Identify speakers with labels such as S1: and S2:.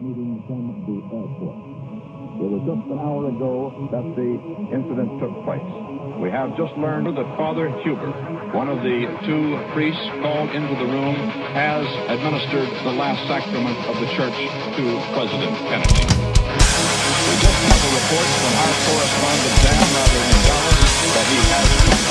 S1: meeting from the airport. It was just an hour ago that the incident took place.
S2: We have just learned that Father Huber, one of the two priests called into the room, has administered the last sacrament of the church to President Kennedy. We just have a report from our correspondent, Dan Rather in Dallas, that he has